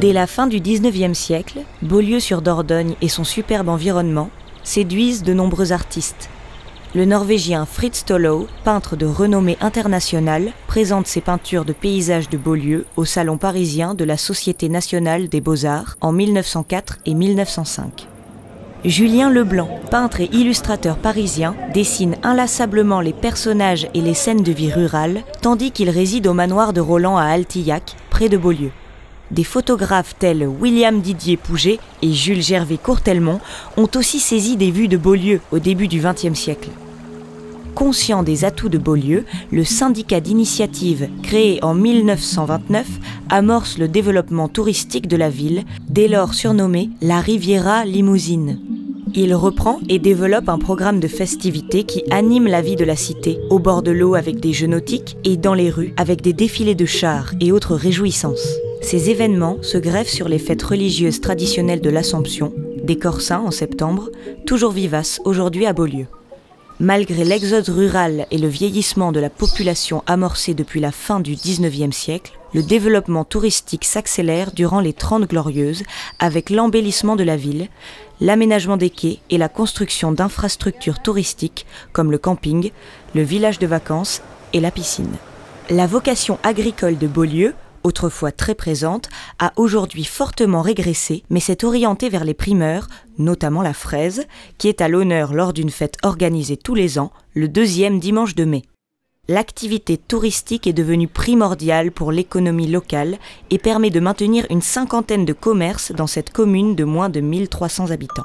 Dès la fin du XIXe siècle, Beaulieu-sur-Dordogne et son superbe environnement séduisent de nombreux artistes. Le Norvégien Fritz Tollow, peintre de renommée internationale, présente ses peintures de paysages de Beaulieu au Salon parisien de la Société nationale des beaux-arts en 1904 et 1905. Julien Leblanc, peintre et illustrateur parisien, dessine inlassablement les personnages et les scènes de vie rurale, tandis qu'il réside au manoir de Roland à Altillac, près de Beaulieu. Des photographes tels William Didier Pouget et Jules Gervais Courtelmont ont aussi saisi des vues de Beaulieu au début du XXe siècle. Conscient des atouts de Beaulieu, le syndicat d'initiative créé en 1929 amorce le développement touristique de la ville, dès lors surnommée la Riviera Limousine. Il reprend et développe un programme de festivités qui anime la vie de la cité, au bord de l'eau avec des jeux nautiques et dans les rues avec des défilés de chars et autres réjouissances. Ces événements se greffent sur les fêtes religieuses traditionnelles de l'Assomption, des Corsins en septembre, toujours vivaces aujourd'hui à Beaulieu. Malgré l'exode rural et le vieillissement de la population amorcé depuis la fin du XIXe siècle, le développement touristique s'accélère durant les Trente Glorieuses avec l'embellissement de la ville, l'aménagement des quais et la construction d'infrastructures touristiques comme le camping, le village de vacances et la piscine. La vocation agricole de Beaulieu, autrefois très présente, a aujourd'hui fortement régressé, mais s'est orientée vers les primeurs, notamment la fraise, qui est à l'honneur lors d'une fête organisée tous les ans, le deuxième dimanche de mai. L'activité touristique est devenue primordiale pour l'économie locale et permet de maintenir une cinquantaine de commerces dans cette commune de moins de 1300 habitants.